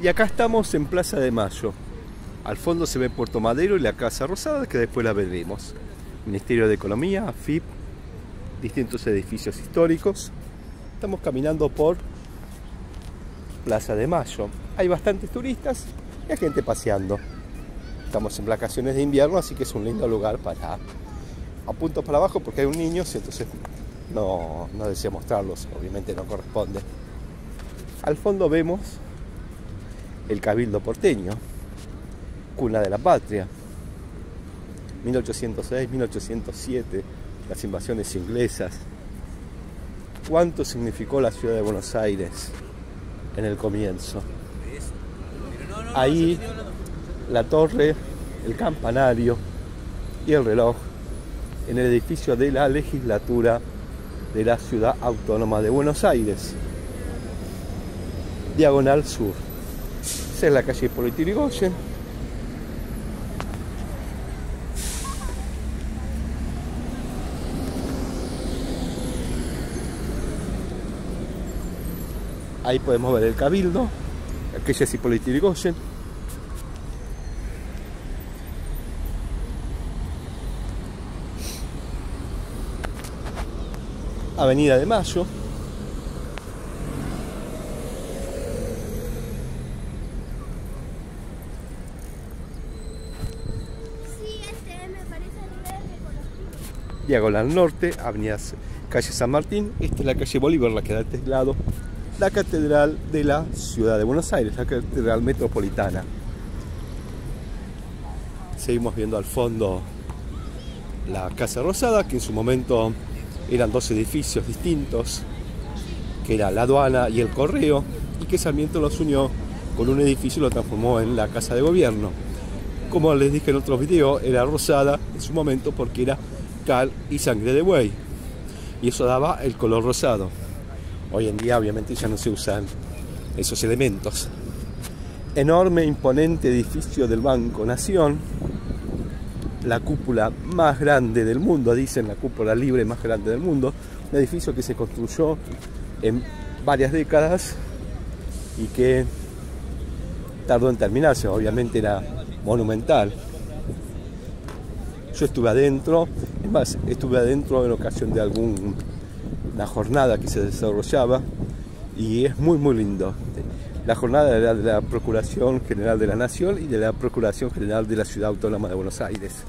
Y acá estamos en Plaza de Mayo. Al fondo se ve Puerto Madero y la Casa Rosada, que después la veremos. Ministerio de Economía, FIP, distintos edificios históricos. Estamos caminando por Plaza de Mayo. Hay bastantes turistas y hay gente paseando. Estamos en vacaciones de invierno, así que es un lindo lugar para a puntos para abajo porque hay un niño, entonces no, no deseo mostrarlos, obviamente no corresponde. Al fondo vemos el Cabildo porteño, cuna de la patria. 1806, 1807, las invasiones inglesas. ¿Cuánto significó la ciudad de Buenos Aires en el comienzo? Ahí la torre, el campanario y el reloj en el edificio de la legislatura de la ciudad autónoma de Buenos Aires. Diagonal Sur. Esa es la calle Hipólito Yrigoyen. Ahí podemos ver el cabildo. Aquella es Hipólito. Avenida de Mayo. Diagonal Norte, Avenida Calle San Martín. Esta es la calle Bolívar, la que da a este lado. La Catedral de la Ciudad de Buenos Aires, la Catedral Metropolitana. Seguimos viendo al fondo la Casa Rosada, que en su momento eran dos edificios distintos, que era la aduana y el correo, y que Sarmiento los unió con un edificio y lo transformó en la Casa de Gobierno. Como les dije en otros videos, era rosada en su momento porque era y sangre de buey. Y eso daba el color rosado. Hoy en día obviamente ya no se usan esos elementos. Enorme, imponente edificio del Banco Nación. La cúpula más grande del mundo, dicen la cúpula libre más grande del mundo. Un edificio que se construyó en varias décadas y que tardó en terminarse. Obviamente era monumental. Yo estuve adentro, es más, estuve adentro en ocasión de alguna jornada que se desarrollaba y es muy muy lindo. La jornada era de la Procuración General de la Nación y de la Procuración General de la Ciudad Autónoma de Buenos Aires.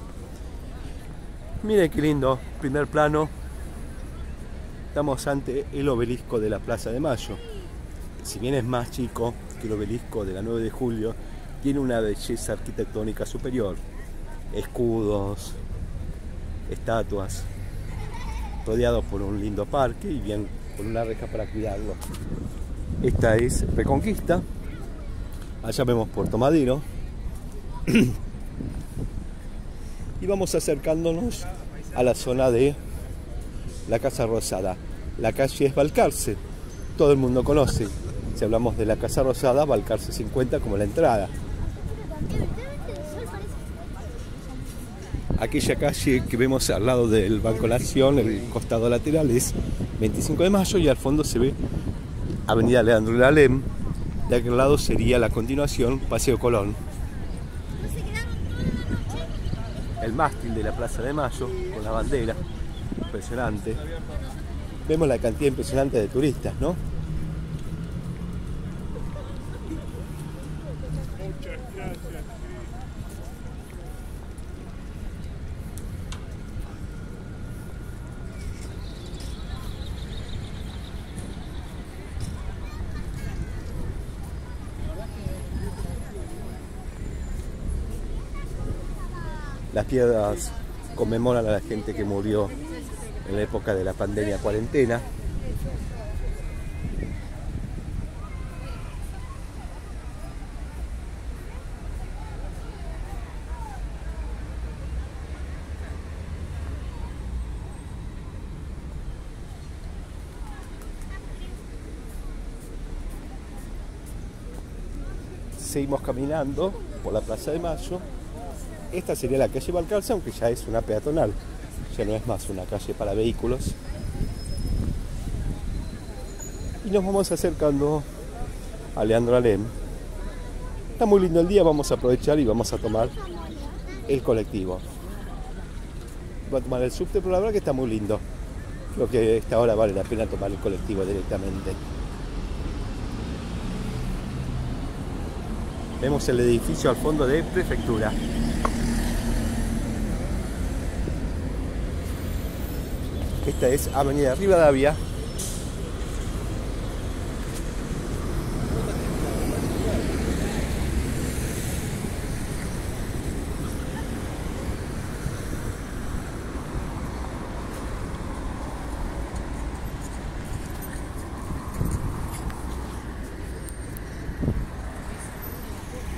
Miren qué lindo, primer plano. Estamos ante el obelisco de la Plaza de Mayo. Si bien es más chico que el obelisco de la 9 de julio, tiene una belleza arquitectónica superior. Escudos, estatuas, rodeado por un lindo parque y bien con una reja para cuidarlo. Esta es Reconquista. Allá vemos Puerto Madero. y vamos acercándonos a la zona de la Casa Rosada. La calle es Balcarce. Todo el mundo conoce. Si hablamos de la Casa Rosada, Balcarce 50 como la entrada. Aquella calle que vemos al lado del Banco Nación, el costado lateral es 25 de mayo y al fondo se ve Avenida Leandro Lalem. De aquel lado sería la continuación Paseo Colón. El mástil de la Plaza de Mayo con la bandera, impresionante. Vemos la cantidad impresionante de turistas, ¿no? Las piedras conmemoran a la gente que murió en la época de la pandemia cuarentena. Seguimos caminando por la Plaza de Mayo esta sería la calle Balcarce, aunque ya es una peatonal, ya no es más una calle para vehículos. Y nos vamos acercando a Leandro Alem, Está muy lindo el día, vamos a aprovechar y vamos a tomar el colectivo. Voy a tomar el subte, pero la verdad que está muy lindo. Creo que esta hora vale la pena tomar el colectivo directamente. Vemos el edificio al fondo de prefectura. Esta es Avenida Rivadavia.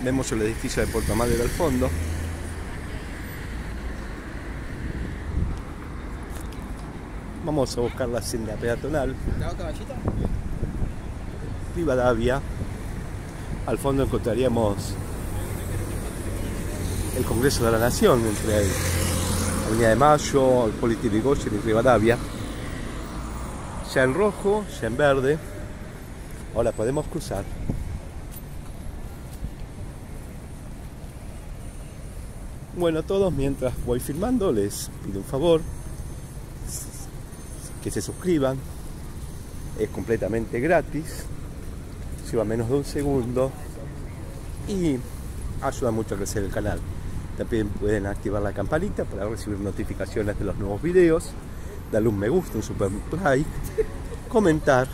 Vemos el edificio de Puerto Madero al fondo. Vamos a buscar la senda peatonal. Rivadavia. Al fondo encontraríamos el Congreso de la Nación entre Avenida de Mayo, el Politi Yrigoyen y Rivadavia. Ya en rojo, ya en verde. Ahora podemos cruzar. Bueno, a todos, mientras voy filmando, les pido un favor que se suscriban. Es completamente gratis, lleva menos de un segundo y ayuda mucho a crecer el canal. También pueden activar la campanita para recibir notificaciones de los nuevos videos, darle un me gusta, un super like, comentar,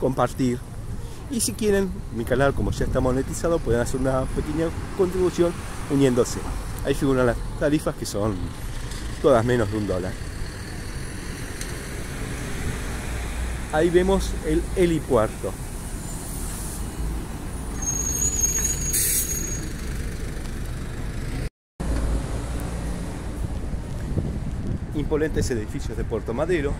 compartir. Y si quieren, mi canal, como ya está monetizado, pueden hacer una pequeña contribución uniéndose. Ahí figuran las tarifas que son todas menos de un dólar. Ahí vemos el helipuerto. Imponentes edificios de Puerto Madero.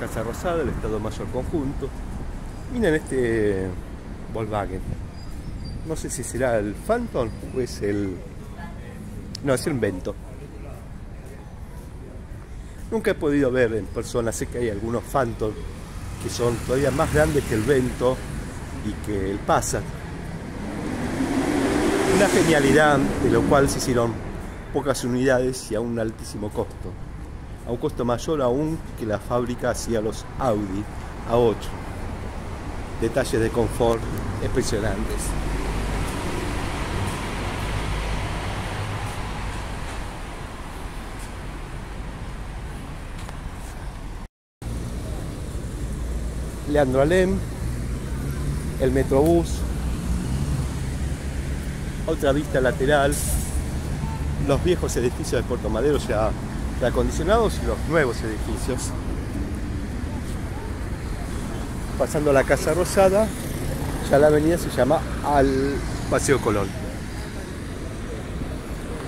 Casa Rosada, el Estado Mayor Conjunto. Miren este Volkswagen no sé si será el Phantom o es el... No, es el Vento. Nunca he podido ver en persona, sé que hay algunos Phantom que son todavía más grandes que el Vento y que el Passat. Una genialidad de lo cual se hicieron pocas unidades y a un altísimo costo. A un costo mayor aún que la fábrica hacía los Audi A8. Detalles de confort impresionantes. Leandro Alem, el Metrobús, otra vista lateral, los viejos edificios de Puerto Madero ya reacondicionados y los nuevos edificios. Pasando la Casa Rosada, ya la avenida se llama al Paseo Colón.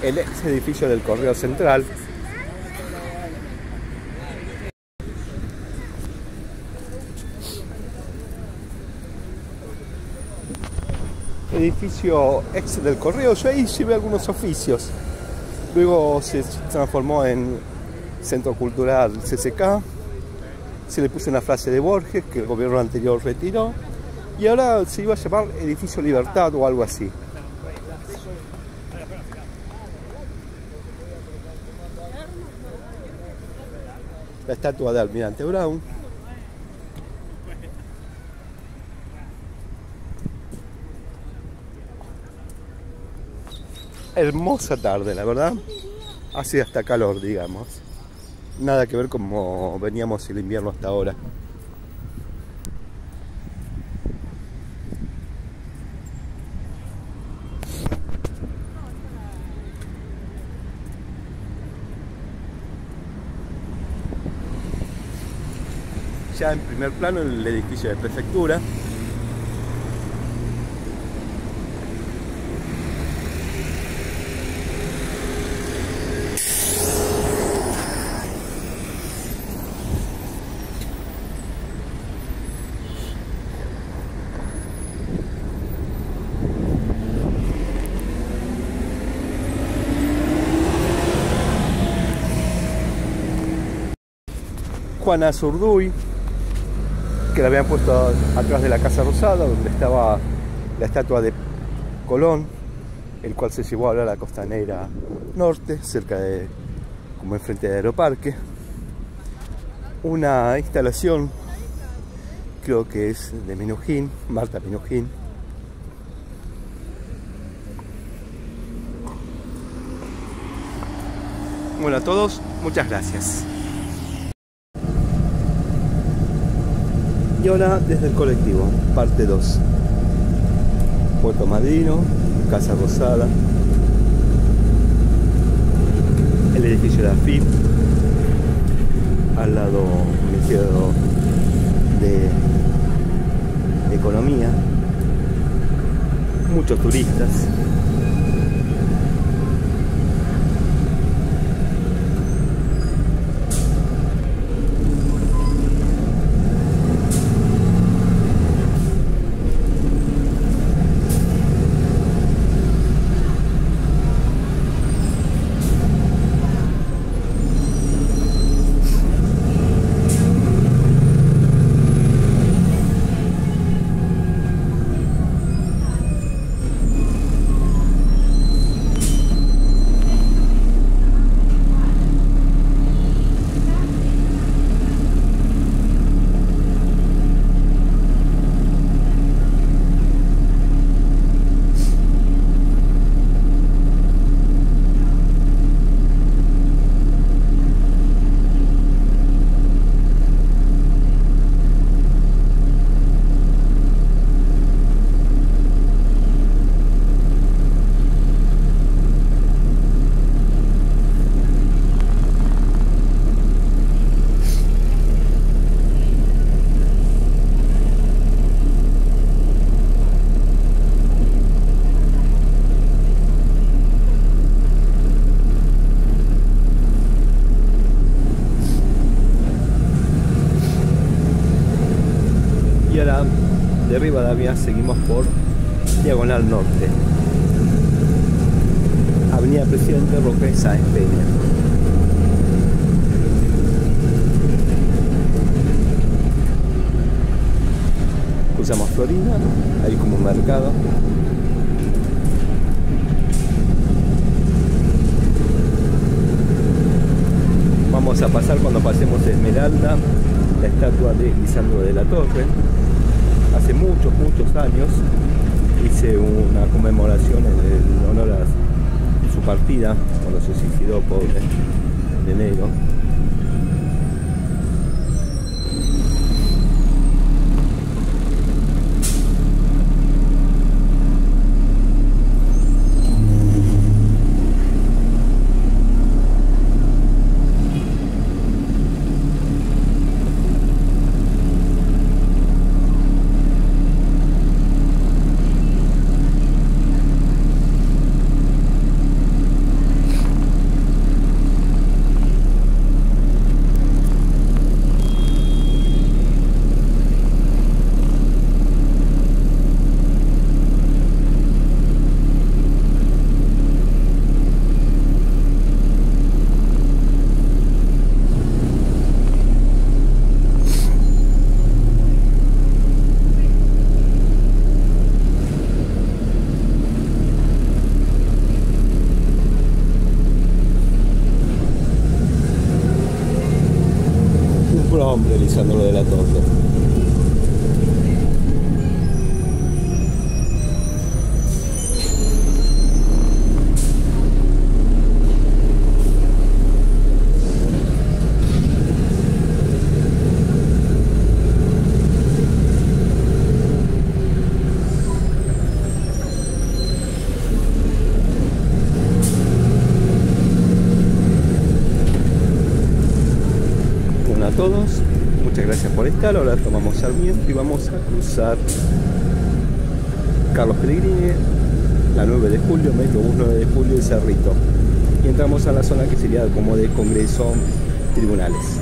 El ex edificio del Correo Central, edificio ex del correo. Yo ahí llevé algunos oficios. Luego se transformó en Centro Cultural CCK. Se le puso una frase de Borges que el gobierno anterior retiró. Y ahora se iba a llamar Edificio Libertad o algo así. La estatua de Almirante Brown. Hermosa tarde, la verdad. Hace hasta calor, digamos. Nada que ver como veníamos el invierno hasta ahora. Ya en primer plano el edificio de prefectura, Juana Zurduy. que la habían puesto atrás de la Casa Rosada, donde estaba la estatua de Colón, el cual se llevó a la costanera norte, cerca de, como enfrente de Aeroparque. Una instalación, creo que es de Minujín, Marta Minujín. Bueno, a todos, muchas gracias. Y ahora desde el colectivo, parte 2. Puerto Madrino, Casa Rosada, el edificio de AFIP, al lado Ministerio de Economía, muchos turistas. de Rivadavia seguimos por Diagonal Norte. Avenida Presidente Roque Sáenz Peña. Cruzamos Florida, hay como un mercado. Vamos a pasar cuando pasemos Esmeralda, la estatua de Lisandro de la Torre hace muchos, muchos años hice una conmemoración en honor a su partida, cuando se suicidó pobre, en enero. Hombre Lisandro de la Torre. Ahora tomamos Sarmiento y vamos a cruzar Carlos Pellegrini, la 9 de julio, metro 1 de julio y Cerrito. Y entramos a la zona que sería como de Congreso Tribunales.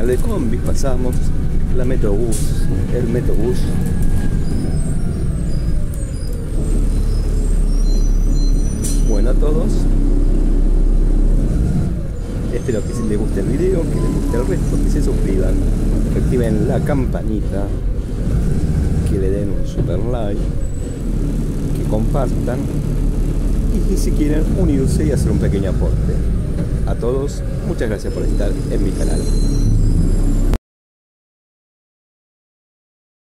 De combis pasamos, la Metrobús, el Metrobús. Bueno a todos. Espero que les guste el video, que les guste el resto, que se suscriban, que activen la campanita, que le den un super like, que compartan y si quieren unirse y hacer un pequeño aporte. A todos, muchas gracias por estar en mi canal.